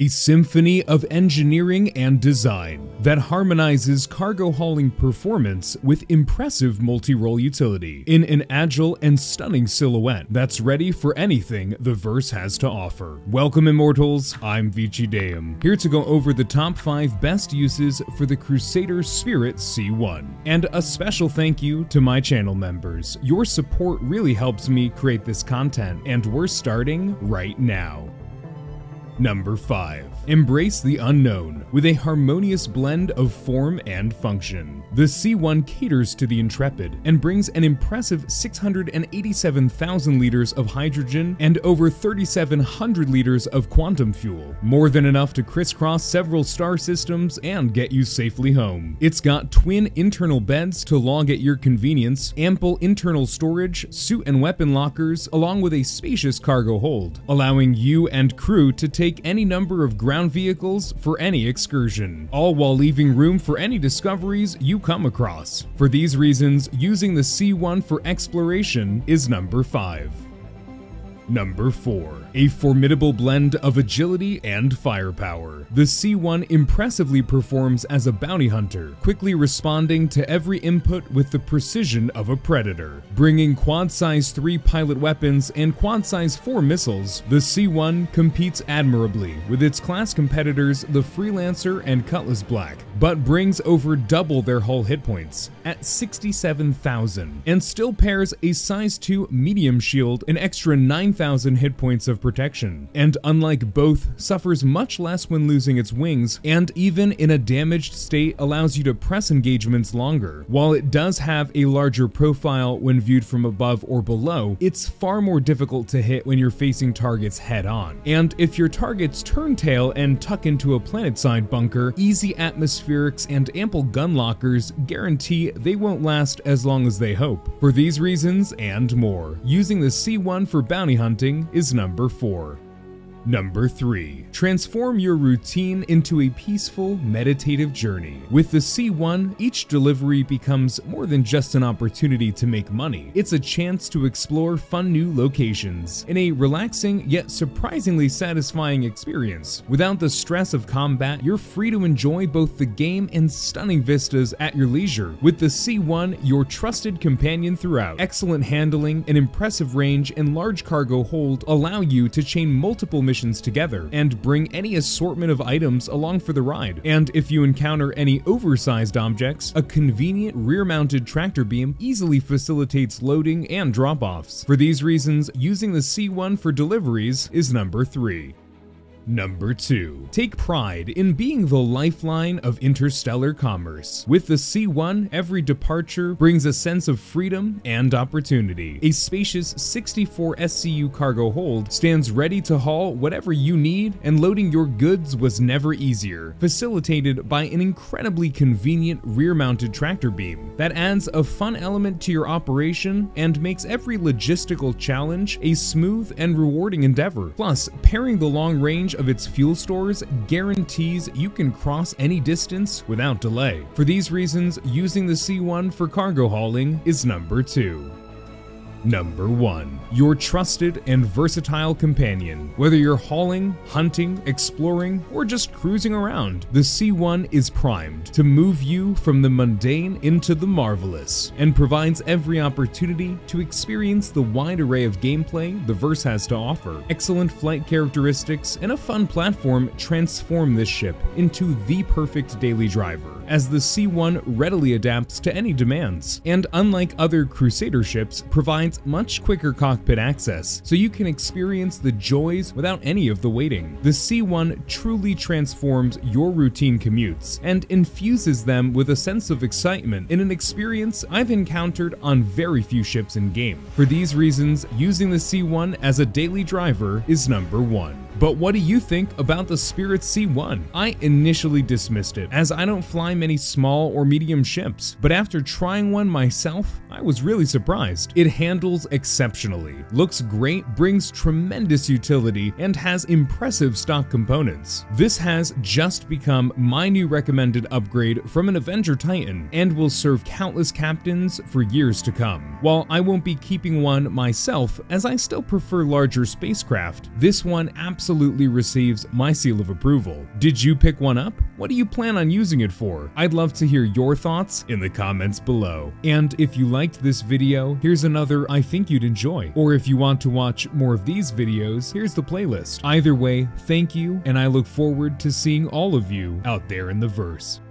A symphony of engineering and design that harmonizes cargo hauling performance with impressive multi-role utility in an agile and stunning silhouette that's ready for anything the verse has to offer. Welcome Immortals, I'm Vici Deum, here to go over the top 5 best uses for the Crusader Spirit C1. And a special thank you to my channel members. Your support really helps me create this content and we're starting right now. Number 5. Embrace the unknown with a harmonious blend of form and function. The C1 caters to the intrepid and brings an impressive 687,000 liters of hydrogen and over 3,700 liters of quantum fuel, more than enough to crisscross several star systems and get you safely home. It's got twin internal beds to log at your convenience, ample internal storage, suit and weapon lockers, along with a spacious cargo hold, allowing you and crew to take take any number of ground vehicles for any excursion, all while leaving room for any discoveries you come across. For these reasons, using the C1 for exploration is number 5. Number 4. A formidable blend of agility and firepower. The C1 impressively performs as a bounty hunter, quickly responding to every input with the precision of a predator. Bringing quad-size 3 pilot weapons and quad-size 4 missiles, the C1 competes admirably with its class competitors the Freelancer and Cutlass Black, but brings over double their hull hit points at 67,000 and still pairs a size 2 medium shield an extra 9 9,000 hit points of protection, and unlike both, suffers much less when losing its wings, and even in a damaged state allows you to press engagements longer. While it does have a larger profile when viewed from above or below, it's far more difficult to hit when you're facing targets head on. And if your targets turn tail and tuck into a planetside bunker, easy atmospherics and ample gun lockers guarantee they won't last as long as they hope. For these reasons and more, using the C1 for bounty hunting is number 4. Number 3. Transform your routine into a peaceful, meditative journey. With the C1, each delivery becomes more than just an opportunity to make money. It's a chance to explore fun new locations in a relaxing yet surprisingly satisfying experience. Without the stress of combat, you're free to enjoy both the game and stunning vistas at your leisure. With the C1, your trusted companion throughout. Excellent handling, an impressive range, and large cargo hold allow you to chain multiple missions missions together and bring any assortment of items along for the ride. And if you encounter any oversized objects, a convenient rear-mounted tractor beam easily facilitates loading and drop-offs. For these reasons, using the C1 for deliveries is number 3. Number 2. Take pride in being the lifeline of interstellar commerce. With the C1, every departure brings a sense of freedom and opportunity. A spacious 64 SCU cargo hold stands ready to haul whatever you need, and loading your goods was never easier, facilitated by an incredibly convenient rear-mounted tractor beam that adds a fun element to your operation and makes every logistical challenge a smooth and rewarding endeavor. Plus, pairing the long range of its fuel stores guarantees you can cross any distance without delay. For these reasons, using the C1 for cargo hauling is number 2. Number 1. Your trusted and versatile companion. Whether you're hauling, hunting, exploring, or just cruising around, the C1 is primed to move you from the mundane into the marvelous, and provides every opportunity to experience the wide array of gameplay the verse has to offer. Excellent flight characteristics and a fun platform transform this ship into the perfect daily driver as the C1 readily adapts to any demands, and unlike other Crusader ships, provides much quicker cockpit access, so you can experience the joys without any of the waiting. The C1 truly transforms your routine commutes, and infuses them with a sense of excitement in an experience I've encountered on very few ships in game. For these reasons, using the C1 as a daily driver is number one. But what do you think about the Spirit C1? I initially dismissed it, as I don't fly many small or medium ships, but after trying one myself, I was really surprised. It handles exceptionally, looks great, brings tremendous utility, and has impressive stock components. This has just become my new recommended upgrade from an Avenger Titan, and will serve countless captains for years to come. While I won't be keeping one myself, as I still prefer larger spacecraft, this one absolutely absolutely receives my seal of approval. Did you pick one up? What do you plan on using it for? I'd love to hear your thoughts in the comments below. And if you liked this video, here's another I think you'd enjoy. Or if you want to watch more of these videos, here's the playlist. Either way, thank you, and I look forward to seeing all of you out there in the verse.